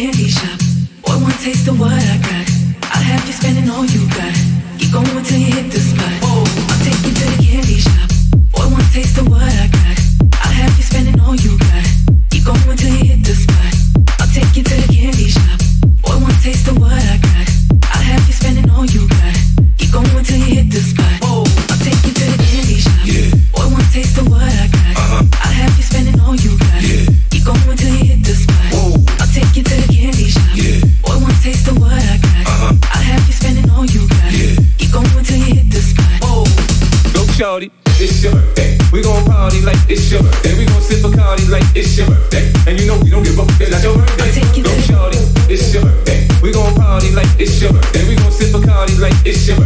candy shop. Boy, one taste of what I got. I'll have you spending all you it's your birthday. We gon' party like it's your birthday. We gon' sip Bacardi like it's your birthday. And you know we don't give up, it's not your birthday. Go shorty, it's your birthday. We gon' party like it's your birthday. We gon' sip Bacardi like it's your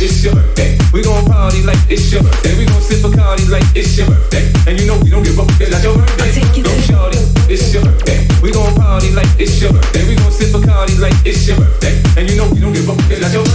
it's your birthday. We gon' party like it's your birthday. We gon' sip Bacardi like it's your birthday. And you know we don't give up, it's not your birthday. Go shorty, it's your birthday. We gon' party like it's your birthday. We gon' sip Bacardi like it's your birthday. And you know we don't give up, it's not your birthday.